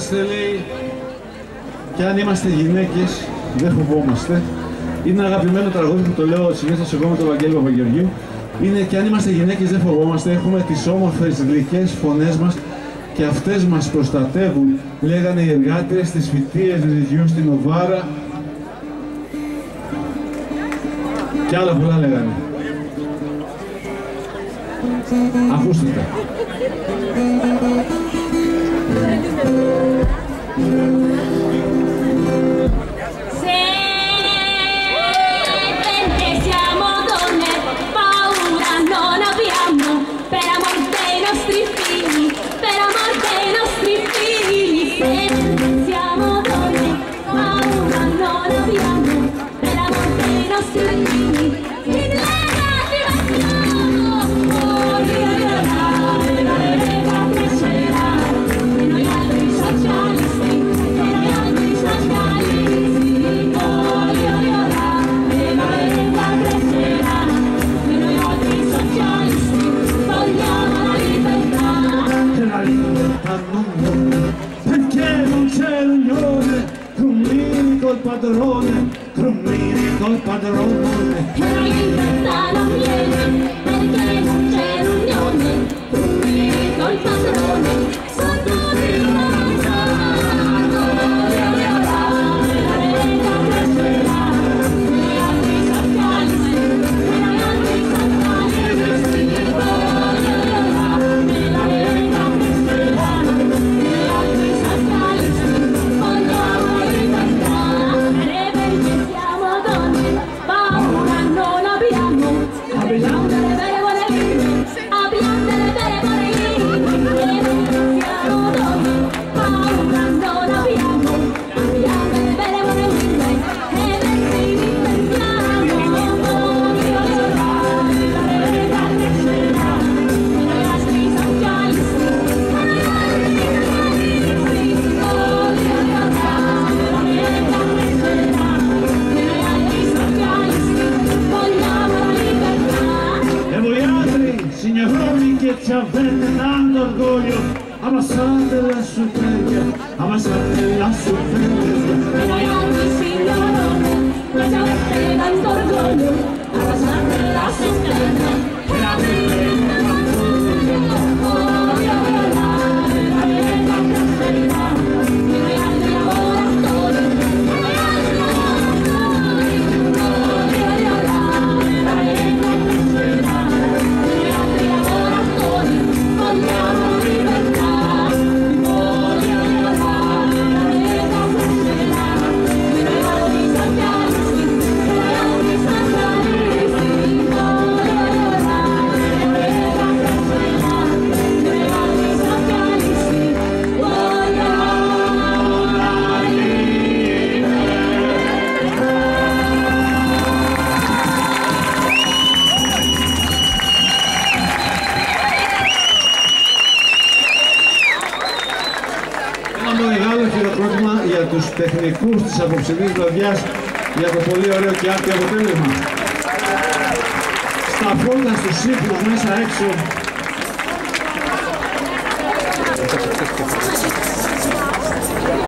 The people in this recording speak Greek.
είμαστε λέει και αν είμαστε γυναίκες δεν φοβόμαστε. Είναι αγαπημένο τραγούδι που το λέω συνήθω εγώ με τον Βαγγέλη Είναι και αν είμαστε γυναίκες, δεν φοβόμαστε. Έχουμε τις όμορφες γλυκές φωνές μας και αυτές μας προστατεύουν, λέγανε οι εργάτες στις φοιτίες ρηδιού στην Οβάρα. Και άλλα πολλά λέγανε. Ακούστε τα. Amen. padrone, crumine col padrone. E non aiuta, non viene, perché non c'è signor che ci avvelenano orgoglio, abbassate la sua superchia abbassate la sua superchia τεχνικούς της απόψινής βραδιάς για το πολύ ωραίο και άπτυο αποτέλεσμα. Σταυρώντας τους ύπνους μέσα έξω.